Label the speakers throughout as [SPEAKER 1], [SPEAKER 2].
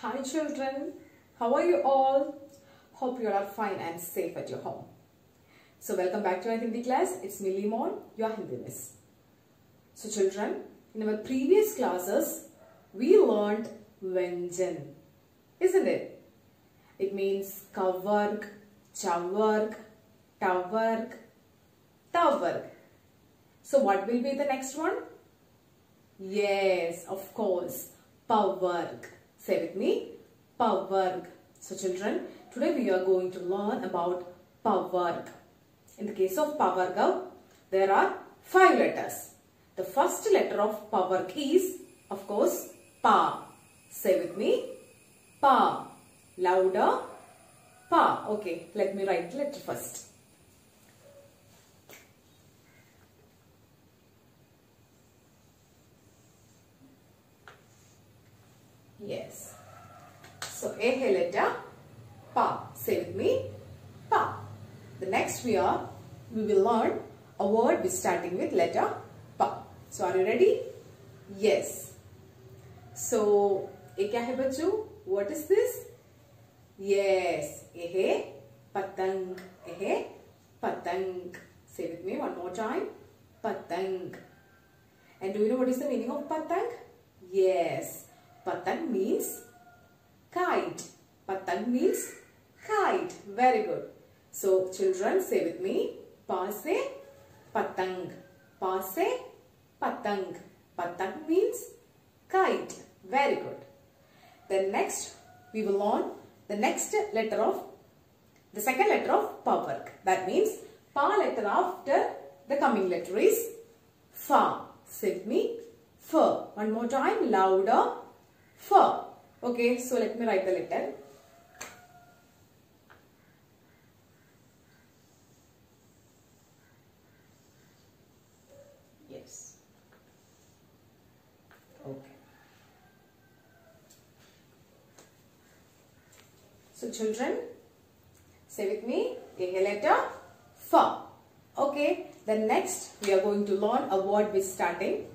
[SPEAKER 1] Hi children, how are you all? Hope you are fine and safe at your home. So welcome back to our Hindi class. It's me Limon, your Hindi miss. So children, in our previous classes, we learned Vyanjan, isn't it? It means kavarg, chavarg, tavarg, tavarg. So what will be the next one? Yes, of course, pavarg. Say with me, pavarg. So children, today we are going to learn about pavarg. In the case of pavarga, there are five letters. The first letter of pavarg is, of course, pa. Say with me, pa. Louder, pa. Okay, let me write the letter first. Yes. So a letter pa. Say with me pa. The next we are we will learn a word which starting with letter pa. So are you ready? Yes. So ये क्या है बच्चों? What is this? Yes. ये है पतंग. ये है पतंग. Say with me one more time. Patang. And do you know what is the meaning of patang? Yes. Patang means kite. Patang means kite. Very good. So children say with me. Pa se patang. Pa se patang. Patang means kite. Very good. Then next we will learn the next letter of the second letter of pavarg. That means pa letter after the coming letter is fa. Say with me. Fa. One more time. Louder. Fa. Okay. So let me write the letter. Yes. Okay. So children, say with me, a letter fa. Okay. Then next we are going to learn a word with starting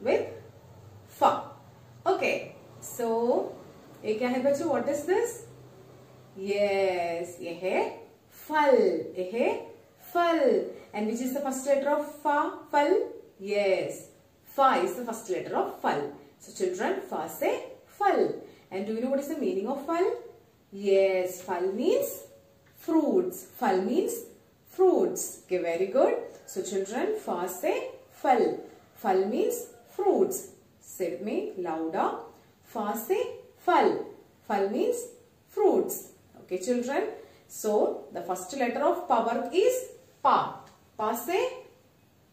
[SPEAKER 1] with fa. Okay. So, ये क्या है बच्चों? What is this? Yes, ये है फल. ये है फल. And which is the first letter of fa? Fal. Yes. Fa is the first letter of fal. So children, fa say fal. And do you know what is the meaning of fal? Yes, fal means fruits. Fal means fruits. Okay, very good. So children, fa say fal. Fal means fruits. With me louder. Fa say fal. Fal means fruits. Okay, children. So the first letter of pavarg is pa. Pa say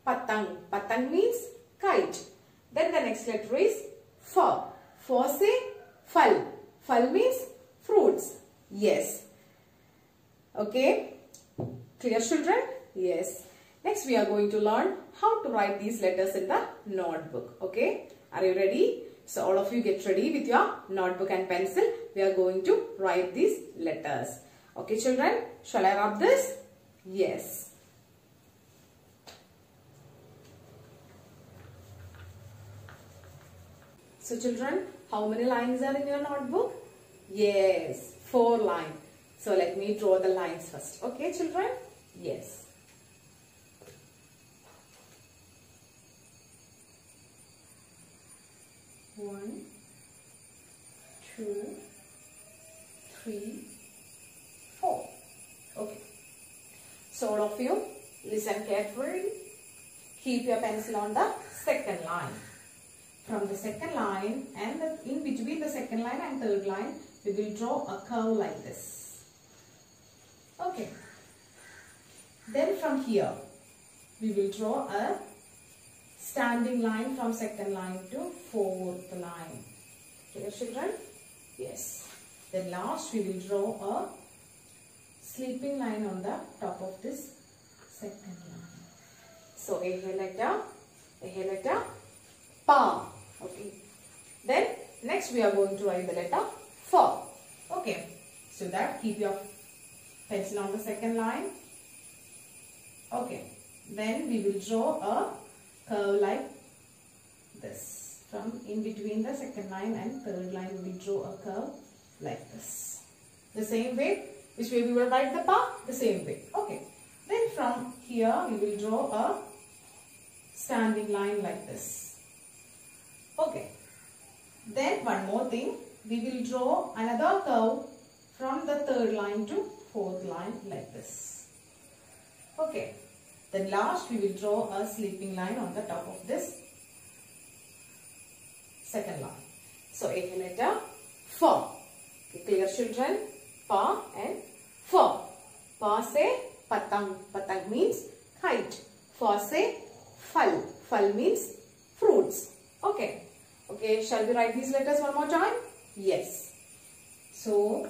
[SPEAKER 1] patang. Patang means kite. Then the next letter is fa. Fa say fal. Fal means fruits. Yes. Okay. Clear children? Yes. Next we are going to learn how to write these letters in the notebook. Okay. Are you ready? So all of you get ready with your notebook and pencil. We are going to write these letters. Okay children. Shall I rub this? Yes. So children, how many lines are in your notebook? Yes, four lines. So let me draw the lines first. Okay children? Yes. Two, three, four. Okay. So all of you listen carefully. Keep your pencil on the second line. From the second line and the, in between the second line and third line, we will draw a curve like this. Okay. Then from here, we will draw a standing line from second line to fourth line. Clear children? Yes. Then last we will draw a sleeping line on the top of this second line. So a letter, a letter, pa. Okay. Then next we are going to write the letter fa. Okay. So that keep your pencil on the second line. Okay. Then we will draw a curve like this. From in between the second line and third line we draw a curve like this. The same way, which way we will write the pa? The same way. Okay. Then from here we will draw a standing line like this. Okay. Then one more thing, we will draw another curve from the third line to fourth line like this. Okay. Then last we will draw a sleeping line on the top of this second line. So letter fa. Okay, clear children? Pa and fa. Pa say patang. Patang means kite. Fa say fal. Fal means fruits. Okay. Okay, shall we write these letters one more time? Yes. So,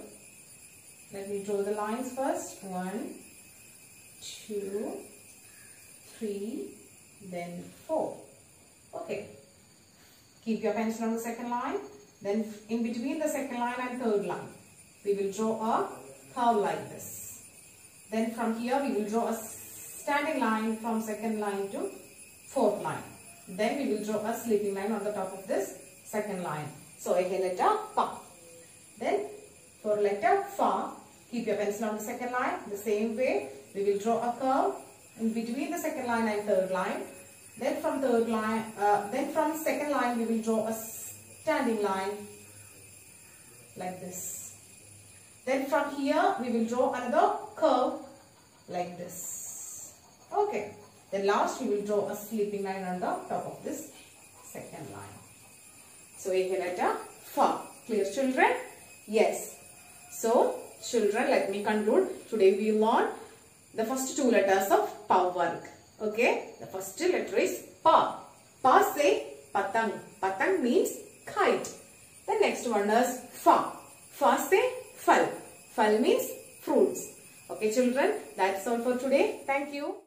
[SPEAKER 1] let me draw the lines first. One, two, three, then four. Okay. Keep your pencil on the second line. Then in between the second line and third line, we will draw a curve like this. Then from here, we will draw a standing line from second line to fourth line. Then we will draw a sleeping line on the top of this second line. So, a letter pa. Then for letter fa, keep your pencil on the second line. The same way, we will draw a curve in between the second line and third line. Then from third line, uh, then from second line, we will draw a standing line like this. Then from here, we will draw another curve like this. Okay. Then last, we will draw a sleeping line on the top of this second line. So, a letter fa. Clear children? Yes. So, children, let me conclude. Today we learn the first two letters of pavarg. Okay. The first letter is pa. Pa say patang. Patang means kite. The next one is fa. Fa say fal. Fal means fruits. Okay children, that's all for today. Thank you.